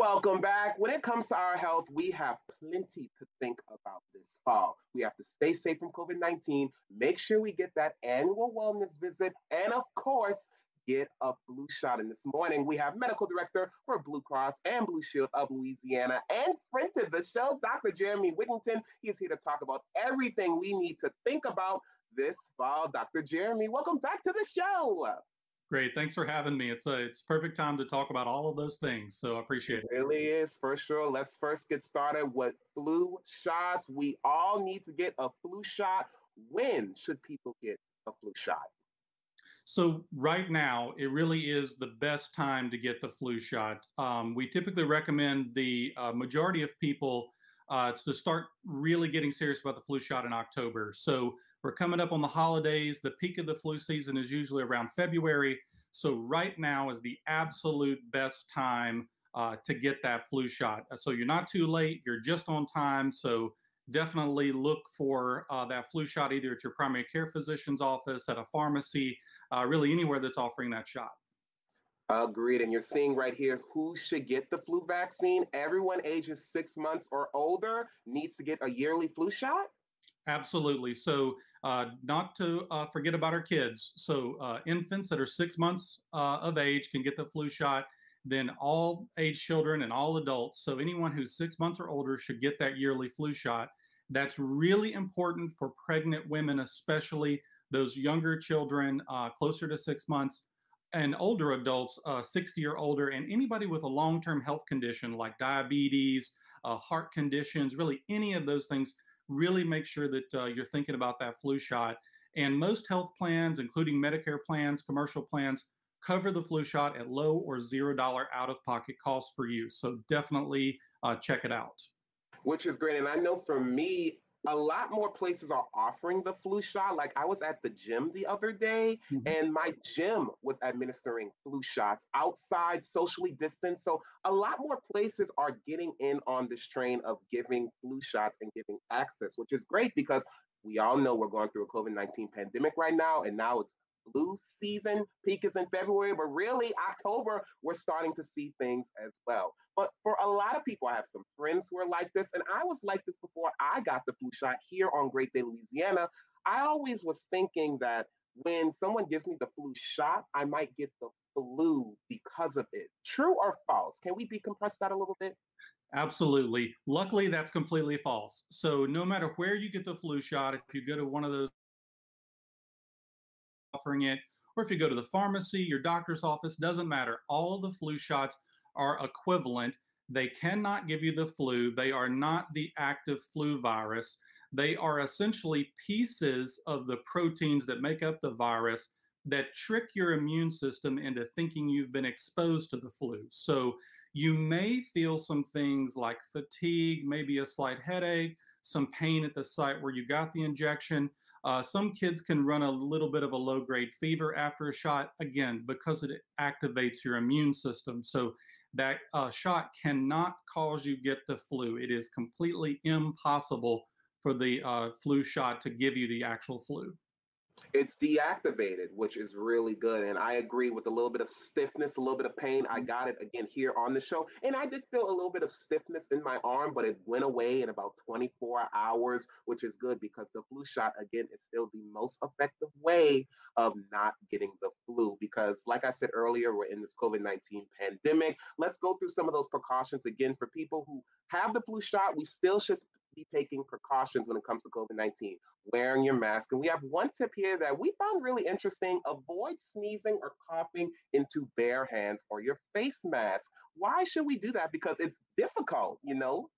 Welcome back. When it comes to our health, we have plenty to think about this fall. We have to stay safe from COVID 19, make sure we get that annual wellness visit, and of course, get a flu shot. And this morning, we have medical director for Blue Cross and Blue Shield of Louisiana and friend to the show, Dr. Jeremy Wigginton. He's here to talk about everything we need to think about this fall. Dr. Jeremy, welcome back to the show. Great. Thanks for having me. It's a it's perfect time to talk about all of those things. So I appreciate it. It really is for sure. Let's first get started with flu shots. We all need to get a flu shot. When should people get a flu shot? So right now, it really is the best time to get the flu shot. Um, we typically recommend the uh, majority of people uh, to start really getting serious about the flu shot in October. So we're coming up on the holidays. The peak of the flu season is usually around February. So right now is the absolute best time uh, to get that flu shot. So you're not too late. You're just on time. So definitely look for uh, that flu shot either at your primary care physician's office, at a pharmacy, uh, really anywhere that's offering that shot. Agreed. And you're seeing right here who should get the flu vaccine. Everyone ages six months or older needs to get a yearly flu shot. Absolutely. So, uh, not to uh, forget about our kids. So, uh, infants that are six months uh, of age can get the flu shot. Then, all age children and all adults. So, anyone who's six months or older should get that yearly flu shot. That's really important for pregnant women, especially those younger children uh, closer to six months and older adults, uh, 60 or older, and anybody with a long term health condition like diabetes, uh, heart conditions, really any of those things, really make sure that uh, you're thinking about that flu shot. And most health plans, including Medicare plans, commercial plans, cover the flu shot at low or zero dollar out of pocket costs for you. So definitely uh, check it out. Which is great. And I know for me, a lot more places are offering the flu shot. Like I was at the gym the other day mm-hmm. and my gym was administering flu shots outside, socially distanced. So a lot more places are getting in on this train of giving flu shots and giving access, which is great because we all know we're going through a COVID 19 pandemic right now. And now it's flu season. Peak is in February, but really October, we're starting to see things as well. But for a lot of people, I have some friends who are like this, and I was like this before I got the flu shot here on Great Day, Louisiana. I always was thinking that when someone gives me the flu shot, I might get the flu because of it. True or false? Can we decompress that a little bit? Absolutely. Luckily, that's completely false. So, no matter where you get the flu shot, if you go to one of those offering it, or if you go to the pharmacy, your doctor's office, doesn't matter. All the flu shots are equivalent. They cannot give you the flu. They are not the active flu virus. They are essentially pieces of the proteins that make up the virus that trick your immune system into thinking you've been exposed to the flu. So you may feel some things like fatigue, maybe a slight headache, some pain at the site where you got the injection. Uh, some kids can run a little bit of a low grade fever after a shot, again, because it activates your immune system. So that uh, shot cannot cause you get the flu. It is completely impossible for the uh, flu shot to give you the actual flu. It's deactivated, which is really good. And I agree with a little bit of stiffness, a little bit of pain. I mm-hmm. got it again here on the show. And I did feel a little bit of stiffness in my arm, but it went away in about 24 hours, which is good because the flu shot, again, is still the most effective way of not getting the flu. Because, like I said earlier, we're in this COVID 19 pandemic. Let's go through some of those precautions again for people who have the flu shot. We still should be taking precautions when it comes to COVID 19, wearing your mask. And we have one tip here that we found really interesting avoid sneezing or coughing into bare hands or your face mask. Why should we do that? Because it's difficult, you know?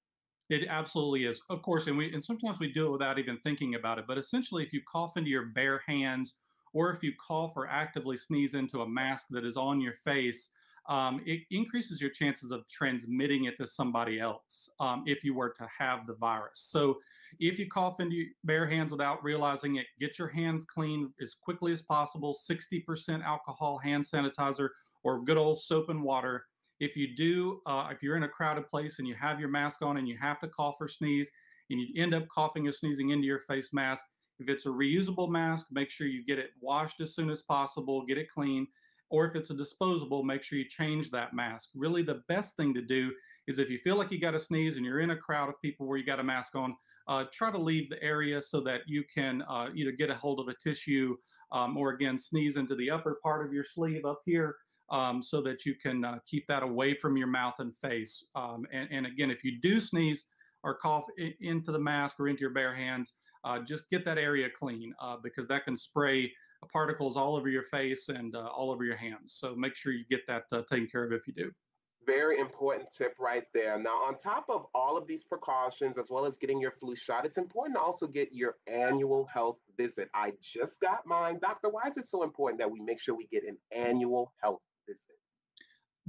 It absolutely is, of course, and we and sometimes we do it without even thinking about it. But essentially, if you cough into your bare hands, or if you cough or actively sneeze into a mask that is on your face, um, it increases your chances of transmitting it to somebody else um, if you were to have the virus. So, if you cough into your bare hands without realizing it, get your hands clean as quickly as possible 60% alcohol hand sanitizer or good old soap and water. If you do, uh, if you're in a crowded place and you have your mask on and you have to cough or sneeze, and you end up coughing or sneezing into your face mask, if it's a reusable mask, make sure you get it washed as soon as possible, get it clean or if it's a disposable, make sure you change that mask. Really, the best thing to do is if you feel like you got to sneeze and you're in a crowd of people where you got a mask on, uh, try to leave the area so that you can uh, either get a hold of a tissue um, or again sneeze into the upper part of your sleeve up here um, so that you can uh, keep that away from your mouth and face. Um, and, and, again, if you do sneeze or cough into the mask or into your bare hands, uh, just get that area clean uh, because that can spray particles all over your face and uh, all over your hands. So make sure you get that uh, taken care of if you do. Very important tip right there. Now, on top of all of these precautions, as well as getting your flu shot, it's important to also get your annual health visit. I just got mine. Doctor, why is it so important that we make sure we get an annual health visit?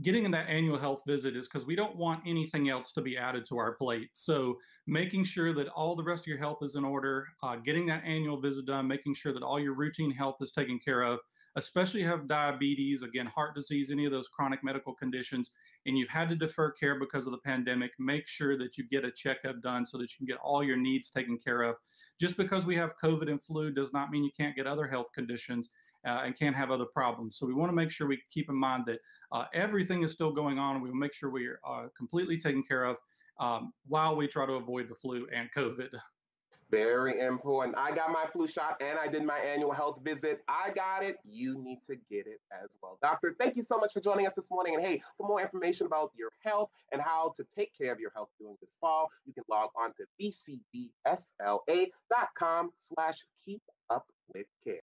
Getting in that annual health visit is because we don't want anything else to be added to our plate. So making sure that all the rest of your health is in order, uh, getting that annual visit done, making sure that all your routine health is taken care of, especially if you have diabetes, again, heart disease, any of those chronic medical conditions, and you've had to defer care because of the pandemic, make sure that you get a checkup done so that you can get all your needs taken care of. Just because we have COVID and flu does not mean you can't get other health conditions uh, and can't have other problems. So we want to make sure we keep in mind that uh, everything is still going on. We will make sure we are uh, completely taken care of um, while we try to avoid the flu and COVID. Very important. I got my flu shot and I did my annual health visit. I got it. You need to get it as well. Doctor, thank you so much for joining us this morning. And hey, for more information about your health and how to take care of your health during this fall, you can log on to bcbsla.com slash keep up with care.